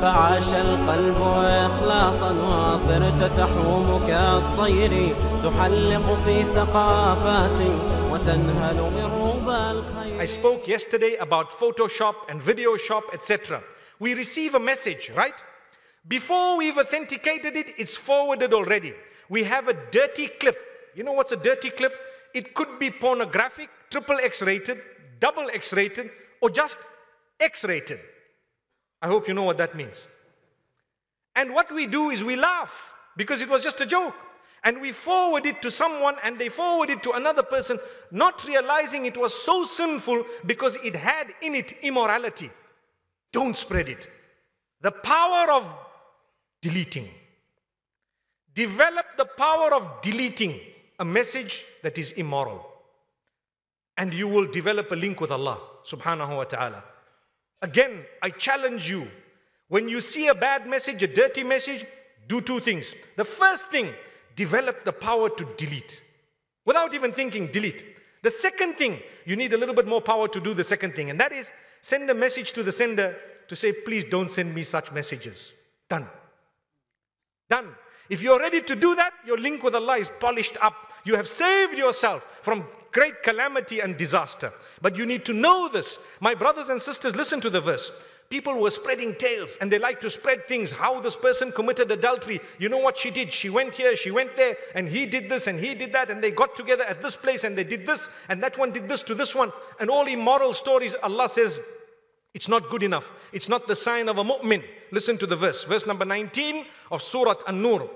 فعاش القلب إخلاصا وصرت تحوم كالطير تحلق في ثقافات وتنهل من ربى الخير I spoke yesterday about Photoshop and Video Shop, etc. We receive a message, right? Before we've authenticated it, it's forwarded already. We have a dirty clip. You know what's a dirty clip? It could be pornographic, triple X rated, double X rated, or just X rated. I hope you know what that means. And what we do is we laugh because it was just a joke. And we forward it to someone and they forward it to another person, not realizing it was so sinful because it had in it immorality. Don't spread it. The power of deleting. Develop the power of deleting a message that is immoral. And you will develop a link with Allah subhanahu wa ta'ala. Again, I challenge you. When you see a bad message, a dirty message, do two things. The first thing, develop the power to delete. Without even thinking, delete. The second thing, you need a little bit more power to do the second thing, and that is send a message to the sender to say, please don't send me such messages. Done. Done. If you're ready to do that, your link with Allah is polished up. You have saved yourself from great calamity and disaster. But you need to know this. My brothers and sisters, listen to the verse. People were spreading tales and they like to spread things. How this person committed adultery. You know what she did? She went here, she went there, and he did this and he did that, and they got together at this place and they did this, and that one did this to this one. And all immoral stories, Allah says, it's not good enough. It's not the sign of a mu'min. Listen to the verse. Verse number 19 of Surah An-Nur.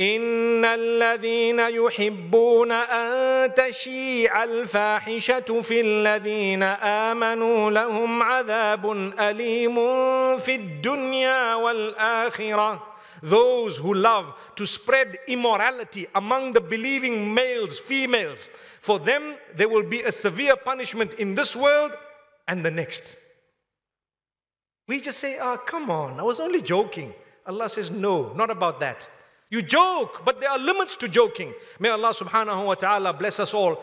إن الذين يحبون أن تشيع الفاحشة في الذين آمنوا لهم عذاب أليم في الدنيا والآخرة Those who love to spread immorality among the believing males, females, for them there will be a severe punishment in this world and the next. We just say, ah, oh, come on, I was only joking. Allah says, no, not about that. You joke, but there are limits to joking. May Allah subhanahu wa ta'ala bless us all.